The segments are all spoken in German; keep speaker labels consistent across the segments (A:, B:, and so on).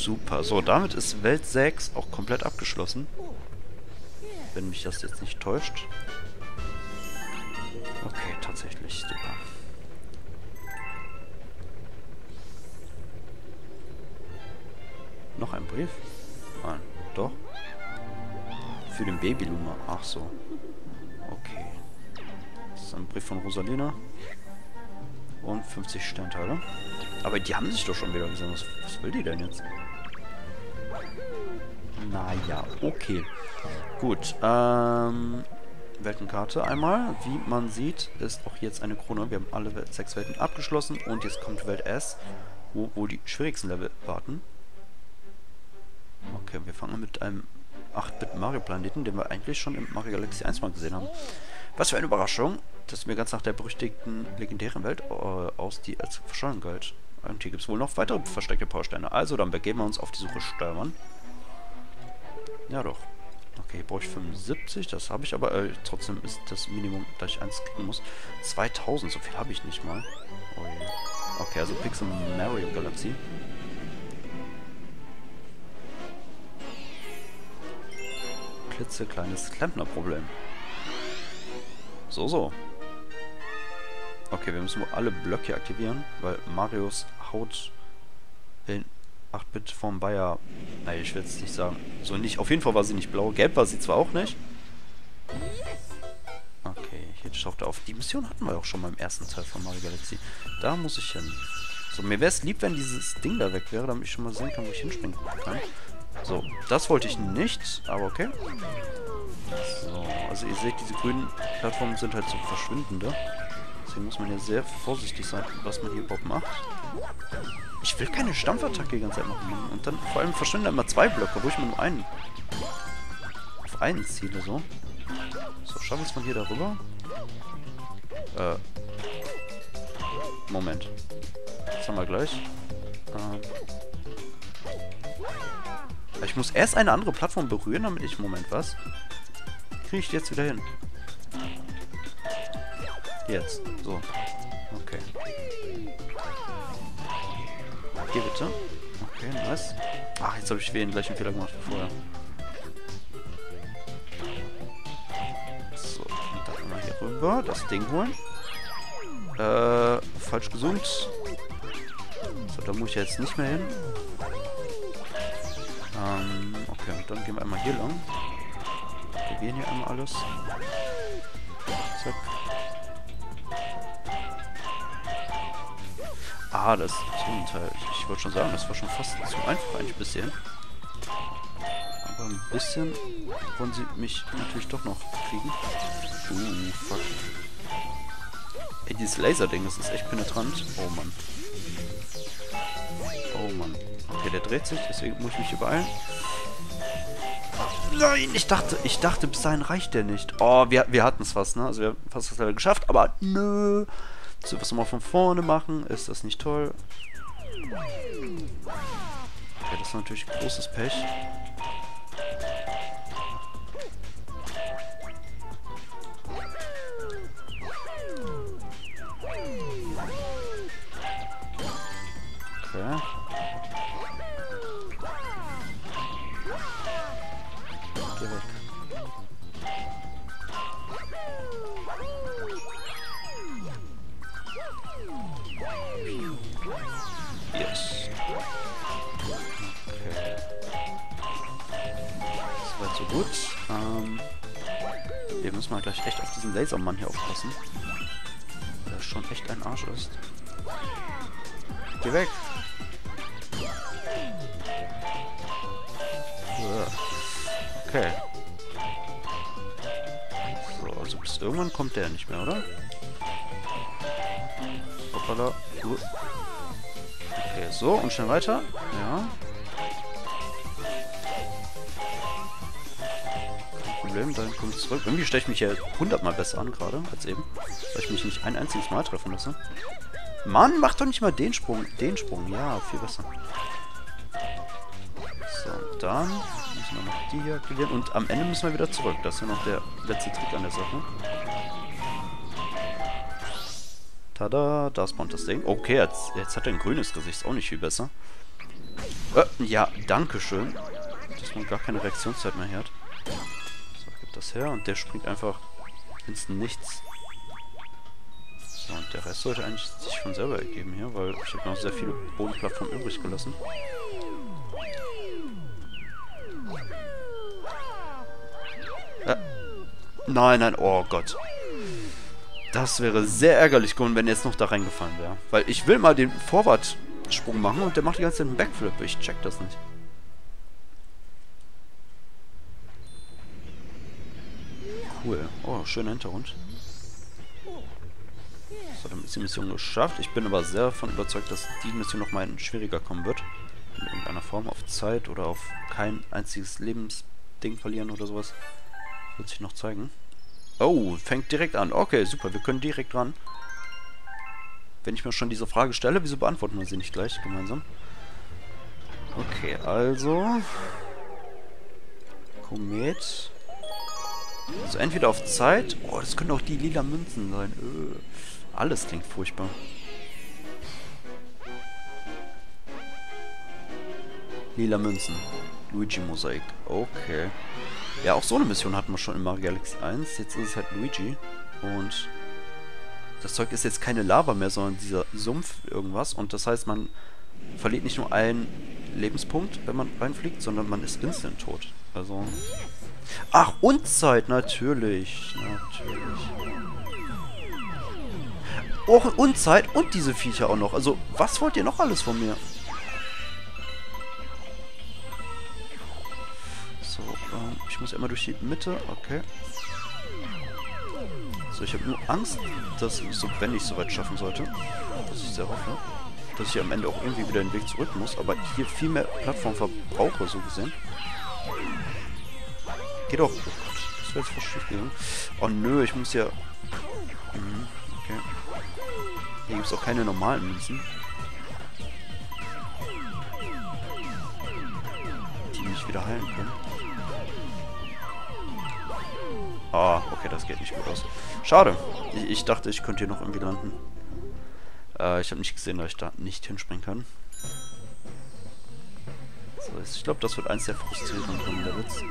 A: Super. So, damit ist Welt 6 auch komplett abgeschlossen. Wenn mich das jetzt nicht täuscht. Okay, tatsächlich. Super. Noch ein Brief? Nein, doch. Für den Babyluma. Ach so. Okay. Das ist ein Brief von Rosalina. Und 50 Sternteile. Aber die haben sich doch schon wieder gesehen. Was, was will die denn jetzt? Naja, okay. Gut, ähm... Weltenkarte einmal. Wie man sieht, ist auch jetzt eine Krone. Wir haben alle sechs Welten abgeschlossen. Und jetzt kommt Welt S, wo, wo die schwierigsten Level warten. Okay, wir fangen mit einem 8-Bit-Mario-Planeten, den wir eigentlich schon im Mario Galaxy 1 mal gesehen haben. Was für eine Überraschung, dass mir ganz nach der berüchtigten legendären Welt äh, aus, die als verschollen galt. Und hier gibt es wohl noch weitere versteckte Powersteine. Also, dann begeben wir uns auf die Suche Steuermann. Ja doch. Okay, brauche ich 75, das habe ich, aber äh, trotzdem ist das Minimum, dass ich eins kriegen muss. 2000, so viel habe ich nicht mal. Oh okay, also Pixel Mario Galaxy. klitzekleines Klempnerproblem. So, so. Okay, wir müssen wohl alle Blöcke aktivieren, weil Marius Haut in 8-Bit vom Bayer... Nein, ich will es nicht sagen. So nicht. Auf jeden Fall war sie nicht blau. Gelb war sie zwar auch nicht. Okay, jetzt taucht er auf. Die Mission hatten wir auch schon mal im ersten Teil von Mario Galaxy. Da muss ich hin. So, mir wäre es lieb, wenn dieses Ding da weg wäre, damit ich schon mal sehen kann, wo ich hinspringen kann. So, das wollte ich nicht, aber okay. So, also ihr seht, diese grünen Plattformen sind halt so verschwindende. Deswegen muss man ja sehr vorsichtig sein, was man hier überhaupt macht. Ich will keine Stampfattacke die ganze Zeit machen. Und dann vor allem verschwinden immer zwei Blöcke, wo ich nur einen auf einen ziele, so. So, schaffen wir es von hier darüber? Äh. Moment. Das haben wir gleich. Ähm. Ich muss erst eine andere Plattform berühren, damit ich... Moment, was? Kriege ich jetzt wieder hin? Jetzt. So. Okay. Hier bitte. Okay, nice. Ach, jetzt habe ich wieder den gleichen Fehler gemacht wie vorher. So, dann mal hier rüber. Das Ding holen. Äh, falsch gesund. So, da muss ich jetzt nicht mehr hin. Ähm, okay, dann gehen wir einmal hier lang. Probieren hier einmal alles. Zack. Ah, das Gegenteil. Ich, wollte schon sagen, das war schon fast zu einfach eigentlich bisschen. Aber ein bisschen wollen sie mich natürlich doch noch kriegen. Uh, fuck. Ey, dieses Laserding, das ist echt penetrant. Oh, Mann. Oh, Mann. Okay, der dreht sich, deswegen muss ich mich übereilen. Nein, ich dachte, ich dachte, bis dahin reicht der nicht. Oh, wir, wir hatten es fast, ne? Also wir haben fast das Level geschafft, aber nö. So, was wir mal von vorne machen, ist das nicht toll. Okay, das ist natürlich großes Pech. Gut. Ähm, wir müssen mal gleich echt auf diesen Lasermann hier aufpassen. Der schon echt ein Arsch ist. Geh weg! Okay. So, also bis irgendwann kommt der nicht mehr, oder? Hoppala. Okay, so, und schnell weiter. Ja. Problem, dann komme ich zurück. Irgendwie stelle ich mich hier hundertmal besser an gerade als eben. Weil ich mich nicht ein einziges Mal treffen lasse. Mann, mach doch nicht mal den Sprung. Den Sprung, ja, viel besser. So, dann müssen wir noch die hier aktivieren. Und am Ende müssen wir wieder zurück. Das ist ja noch der letzte Trick an der Sache. Tada, da spawnt das Ding. Okay, jetzt, jetzt hat er ein grünes Gesicht. Ist auch nicht viel besser. Äh, ja, danke schön. Dass man gar keine Reaktionszeit mehr hat. Gibt das her und der springt einfach ins Nichts. So, und der Rest sollte eigentlich sich von selber ergeben hier, weil ich habe noch sehr viele Bodenplattformen übrig gelassen. Äh, nein, nein, oh Gott. Das wäre sehr ärgerlich geworden, wenn er jetzt noch da reingefallen wäre. Weil ich will mal den Vorwärtssprung machen und der macht die ganze Zeit einen Backflip. Ich check das nicht. Cool. Oh, schöner Hintergrund. So, dann ist die Mission geschafft. Ich bin aber sehr davon überzeugt, dass die Mission noch mal schwieriger kommen wird. In irgendeiner Form. Auf Zeit oder auf kein einziges Lebensding verlieren oder sowas. Wird sich noch zeigen. Oh, fängt direkt an. Okay, super. Wir können direkt ran. Wenn ich mir schon diese Frage stelle, wieso beantworten wir sie nicht gleich gemeinsam? Okay, also... Komet. Also entweder auf Zeit... Oh, das können auch die lila Münzen sein. Öh. Alles klingt furchtbar. Lila Münzen. Luigi-Mosaik. Okay. Ja, auch so eine Mission hatten wir schon in Mario Galaxy 1. Jetzt ist es halt Luigi. Und das Zeug ist jetzt keine Lava mehr, sondern dieser Sumpf irgendwas. Und das heißt, man verliert nicht nur einen Lebenspunkt, wenn man reinfliegt, sondern man ist instant tot. Also... Ach, und Zeit, natürlich. Natürlich. Oh, und Zeit und diese Viecher auch noch. Also, was wollt ihr noch alles von mir? Ich muss immer durch die Mitte. Okay. So, ich habe nur Angst, dass ich so, wenn ich es soweit schaffen sollte, was ich sehr hoffe, dass ich am Ende auch irgendwie wieder den Weg zurück muss, aber hier viel mehr Plattform verbrauche, so gesehen. Oh Gott, das wäre jetzt fast schief gegangen. Oh nö, ich muss ja... Mhm, okay. Hier gibt es auch keine normalen Münzen. Die mich wieder heilen können. Ah, okay, das geht nicht gut aus. Schade. Ich, ich dachte, ich könnte hier noch irgendwie landen. Äh, ich habe nicht gesehen, dass ich da nicht hinspringen kann. So, ich glaube, das wird eins der frustrierenden Levels.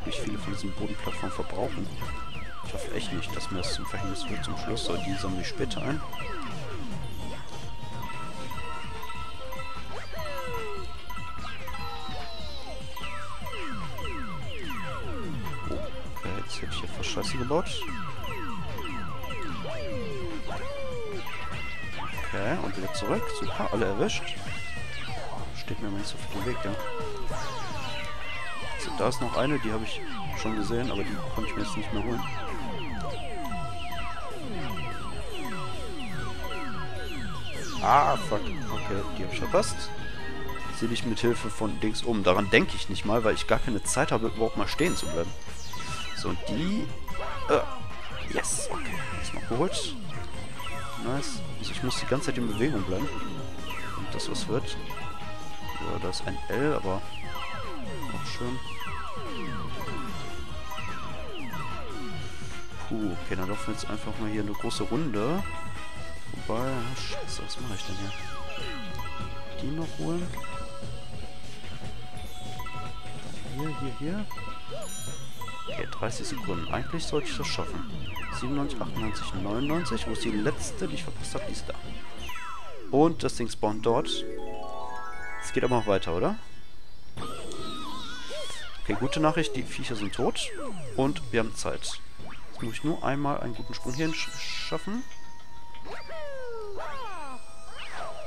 A: Wirklich viele von diesen Bodenplattformen verbrauchen. Ich hoffe echt nicht, dass mir das zum Verhängnis wird zum Schluss, aber die sammle ich später ein. Oh, okay, jetzt hätte ich hier fast Scheiße gebaut. Okay, und wieder zurück. Super, alle erwischt. Steht mir mal nicht so viel im Weg, ja. So, da ist noch eine, die habe ich schon gesehen, aber die konnte ich mir jetzt nicht mehr holen. Ah, fuck. Okay, die hab ich verpasst. Sehe dich mit Hilfe von Dings um. Daran denke ich nicht mal, weil ich gar keine Zeit habe, überhaupt mal stehen zu bleiben. So, und die... Äh, yes, okay. Ist noch geholt. Nice. Also ich muss die ganze Zeit in Bewegung bleiben. Und das was wird. Ja, da ist ein L, aber... Auch schön. Puh, okay, dann laufen wir jetzt einfach mal hier eine große Runde. Wobei, scheiße, was mache ich denn hier? Die noch holen. Hier, hier, hier. Okay, 30 Sekunden. Eigentlich sollte ich das schaffen. 97, 98, 99. Wo ist die letzte, die ich verpasst habe? Die ist da. Und das Ding spawnt dort. Es geht aber noch weiter, oder? Okay, gute Nachricht. Die Viecher sind tot. Und wir haben Zeit. Jetzt muss ich nur einmal einen guten Sprung hier schaffen.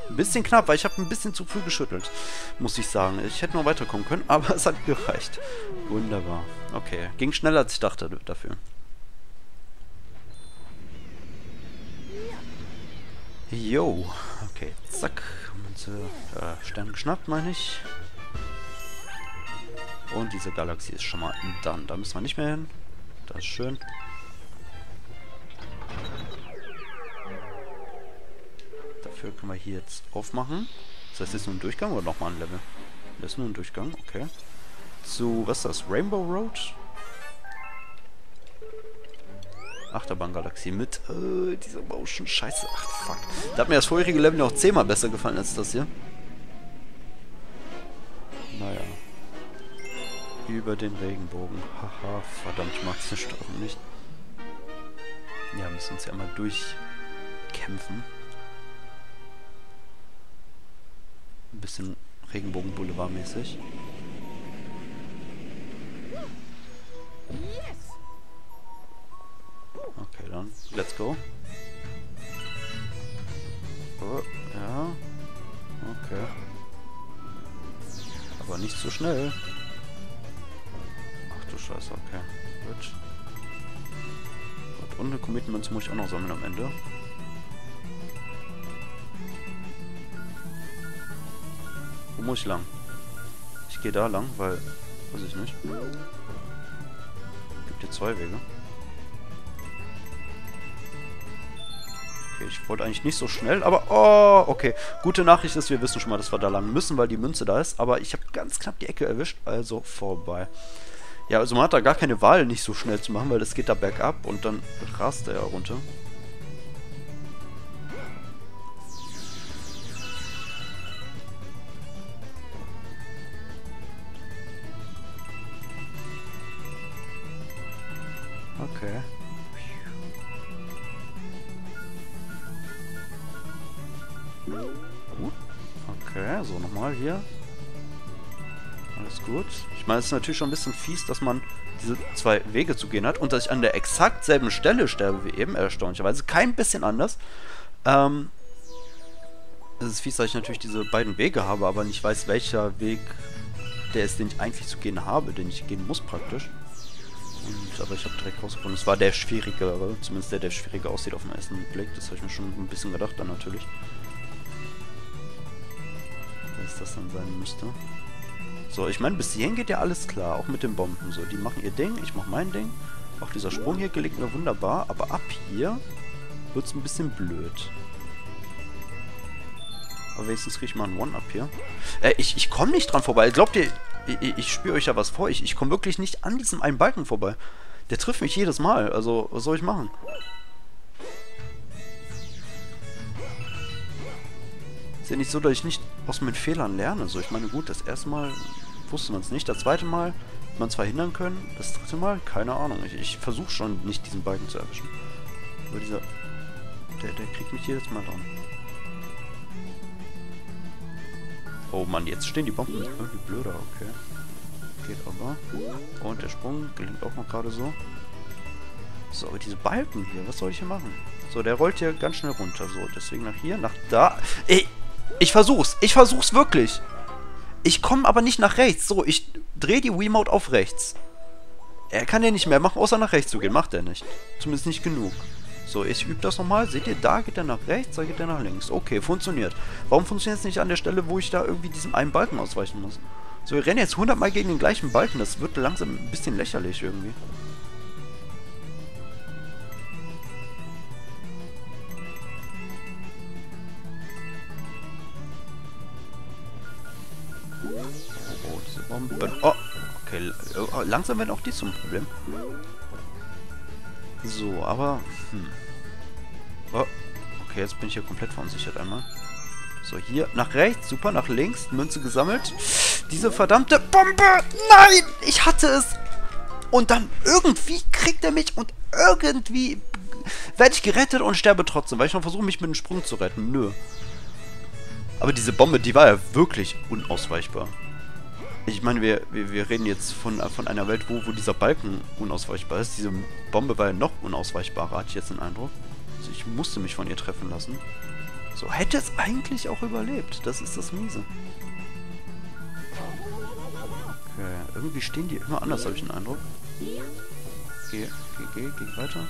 A: Ein bisschen knapp, weil ich habe ein bisschen zu früh geschüttelt, muss ich sagen. Ich hätte noch weiterkommen können, aber es hat gereicht. Wunderbar. Okay, ging schneller als ich dachte dafür. Jo, okay, zack. Äh, Stern geschnappt, meine ich. Und diese Galaxie ist schon mal dann. Da müssen wir nicht mehr hin. Das ist schön. Tür können wir hier jetzt aufmachen. Das heißt, ist nur ein Durchgang oder nochmal ein Level? Das ist nur ein Durchgang, okay. zu, was ist das, Rainbow Road? Achterbahn-Galaxie mit äh, dieser Motion. Scheiße, ach fuck. Da hat mir das vorherige Level noch zehnmal besser gefallen als das hier. Naja. Über den Regenbogen. Haha, verdammt, ich mag diese Steuerung nicht. Ja, müssen uns ja mal durchkämpfen. Ein bisschen Regenbogen-Boulevard-mäßig. Okay, dann let's go. Oh, ja. Okay. Aber nicht zu schnell. Du Scheiße, okay. Gut. Gut, und eine Commitments muss ich auch noch sammeln am Ende. Wo muss ich lang? Ich gehe da lang, weil... Weiß ich nicht. Gibt hier zwei Wege. Okay, ich wollte eigentlich nicht so schnell, aber... Oh, okay. Gute Nachricht ist, wir wissen schon mal, dass wir da lang müssen, weil die Münze da ist. Aber ich habe ganz knapp die Ecke erwischt, also vorbei. Ja, also man hat da gar keine Wahl, nicht so schnell zu machen, weil das geht da bergab und dann rast er ja runter. Okay. Gut. Okay, so nochmal hier. Alles gut. Ich meine, es ist natürlich schon ein bisschen fies, dass man diese zwei Wege zu gehen hat und dass ich an der exakt selben Stelle sterbe wie eben, erstaunlicherweise. Kein bisschen anders. Ähm, es ist fies, dass ich natürlich diese beiden Wege habe, aber nicht weiß, welcher Weg der ist, den ich eigentlich zu gehen habe, den ich gehen muss praktisch. Und, aber ich habe direkt rausgefunden, es war der schwierigere, zumindest der, der schwieriger aussieht auf den ersten Blick. Das habe ich mir schon ein bisschen gedacht dann natürlich. Was das dann sein müsste. So, ich meine, bis hierhin geht ja alles klar, auch mit den Bomben. So, die machen ihr Ding, ich mache mein Ding. Auch dieser Sprung hier gelingt mir wunderbar, aber ab hier wird es ein bisschen blöd. Aber wenigstens kriege ich mal einen One-Up hier. Äh, ich, ich komme nicht dran vorbei. Glaubt ihr, ich, ich spüre euch ja was vor. Ich, ich komme wirklich nicht an diesem einen Balken vorbei. Der trifft mich jedes Mal. Also, was soll ich machen? Ist ja nicht so, dass ich nicht aus meinen Fehlern lerne. So, ich meine, gut, das erste Mal wusste man es nicht. Das zweite Mal hat man es verhindern können. Das dritte Mal, keine Ahnung. Ich, ich versuche schon nicht, diesen Balken zu erwischen. Aber dieser... Der, der kriegt mich jedes Mal dran. Oh Mann, jetzt stehen die Bomben irgendwie blöder, okay. Geht aber. Und der Sprung gelingt auch noch gerade so. So, aber diese Balken hier, was soll ich hier machen? So, der rollt hier ganz schnell runter. So, deswegen nach hier, nach da. Ey, ich versuch's. Ich versuch's wirklich. Ich komme aber nicht nach rechts. So, ich drehe die Wiimote auf rechts. Er kann ja nicht mehr machen, außer nach rechts zu gehen. Macht er nicht. Zumindest nicht genug. So, ich übe das nochmal. Seht ihr, da geht er nach rechts, da geht er nach links. Okay, funktioniert. Warum funktioniert es nicht an der Stelle, wo ich da irgendwie diesem einen Balken ausweichen muss? So, wir rennen jetzt 100 Mal gegen den gleichen Balken. Das wird langsam ein bisschen lächerlich irgendwie. Langsam werden auch die zum Problem. So, aber... Hm. Oh, okay, jetzt bin ich hier komplett verunsichert einmal. So, hier nach rechts, super, nach links, Münze gesammelt. Diese verdammte Bombe! Nein! Ich hatte es! Und dann irgendwie kriegt er mich und irgendwie werde ich gerettet und sterbe trotzdem, weil ich noch versuche, mich mit einem Sprung zu retten. Nö. Aber diese Bombe, die war ja wirklich unausweichbar. Ich meine, wir, wir, wir reden jetzt von, von einer Welt, wo, wo dieser Balken unausweichbar ist. Diese Bombe war ja noch unausweichbarer, hatte ich jetzt den Eindruck. Also ich musste mich von ihr treffen lassen. So, hätte es eigentlich auch überlebt. Das ist das Miese. Okay, irgendwie stehen die immer anders, habe ich den Eindruck. Geh, geh, geh, geh weiter.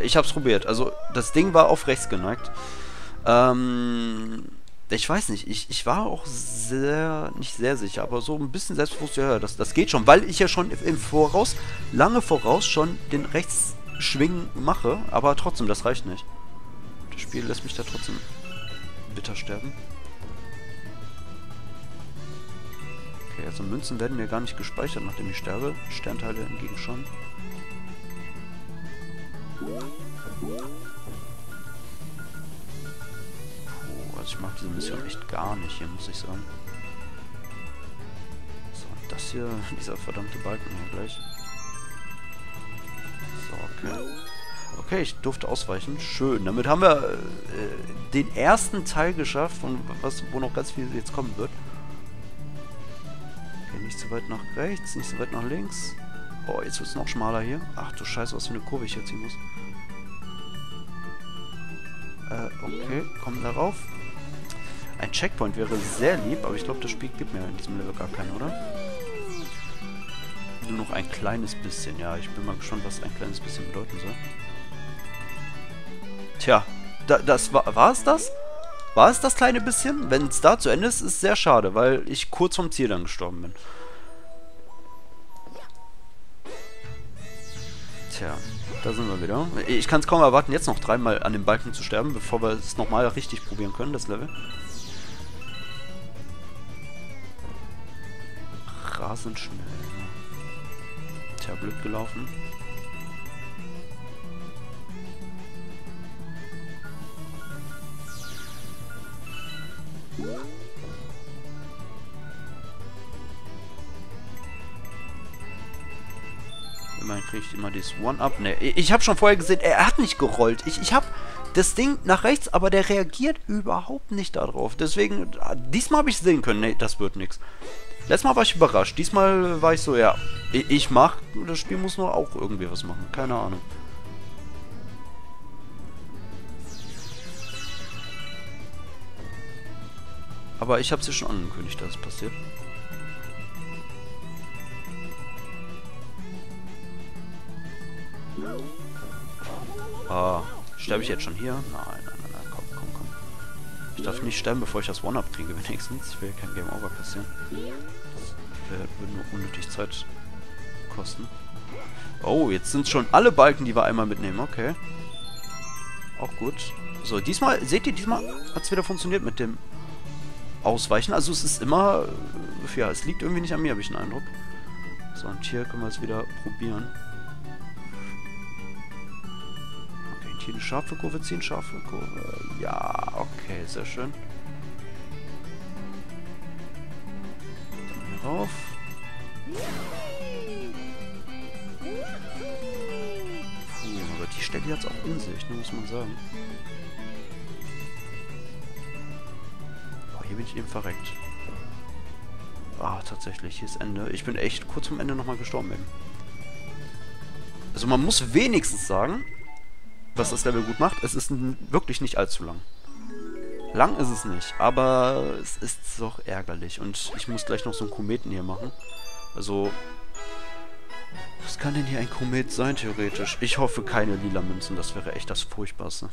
A: Ich hab's probiert. Also, das Ding war auf rechts geneigt. Ähm, ich weiß nicht, ich, ich war auch sehr, nicht sehr sicher, aber so ein bisschen selbstbewusst, ja, das, das geht schon, weil ich ja schon im Voraus, lange voraus schon den rechts Schwingen mache, aber trotzdem, das reicht nicht. Das Spiel lässt mich da trotzdem bitter sterben. Okay, also Münzen werden mir gar nicht gespeichert, nachdem ich sterbe. Sternteile hingegen schon. Puh, also ich mag diese Mission echt gar nicht hier, muss ich sagen. So, und das hier, dieser verdammte Balken hier gleich. So, okay. Okay, ich durfte ausweichen. Schön. Damit haben wir äh, den ersten Teil geschafft, von was, wo noch ganz viel jetzt kommen wird. Okay, nicht so weit nach rechts, nicht so weit nach links. Oh, jetzt wird es noch schmaler hier. Ach du Scheiße, was für eine Kurve ich jetzt ziehen muss. Äh, okay, kommen darauf. Ein Checkpoint wäre sehr lieb, aber ich glaube, das Spiel gibt mir in diesem Level gar keinen, oder? Nur noch ein kleines bisschen. Ja, ich bin mal gespannt, was ein kleines bisschen bedeuten soll. Tja, da, das war, war es das? War es das kleine bisschen? Wenn es da zu Ende ist, ist es sehr schade, weil ich kurz vom Ziel dann gestorben bin. Tja, da sind wir wieder. Ich kann es kaum erwarten, jetzt noch dreimal an dem Balken zu sterben, bevor wir es nochmal richtig probieren können, das Level. Rasend schnell. Tja, blöd gelaufen. Ich immer dieses One-Up. Ne, ich habe schon vorher gesehen, er hat nicht gerollt. Ich, ich habe das Ding nach rechts, aber der reagiert überhaupt nicht darauf. Deswegen, diesmal habe ich sehen können, ne, das wird nichts. Letztes Mal war ich überrascht. Diesmal war ich so, ja, ich, mach, das Spiel muss nur auch irgendwie was machen. Keine Ahnung. Aber ich habe es schon angekündigt, dass es passiert. Ah, sterbe ich jetzt schon hier? Nein, nein, nein, nein, komm, komm, komm. Ich darf nicht sterben, bevor ich das One-Up kriege, wenigstens. Ich will kein Game Over passieren. Das würde nur unnötig Zeit kosten. Oh, jetzt sind schon alle Balken, die wir einmal mitnehmen. Okay. Auch gut. So, diesmal, seht ihr, diesmal hat es wieder funktioniert mit dem ausweichen. Also es ist immer, äh, ja, es liegt irgendwie nicht an mir, habe ich den Eindruck. So, und hier können wir es wieder probieren. Hier eine scharfe Kurve ziehen, scharfe Kurve. Ja, okay, sehr schön. Dann hier rauf. Puh, aber die Stelle hat es auch in sich, ne, muss man sagen. Hier bin ich eben verreckt. Ah, tatsächlich, hier ist Ende. Ich bin echt kurz vom Ende nochmal gestorben eben. Also man muss wenigstens sagen, was das Level gut macht, es ist wirklich nicht allzu lang. Lang ist es nicht, aber es ist doch ärgerlich. Und ich muss gleich noch so einen Kometen hier machen. Also, was kann denn hier ein Komet sein, theoretisch? Ich hoffe keine lila Münzen, das wäre echt das Furchtbarste.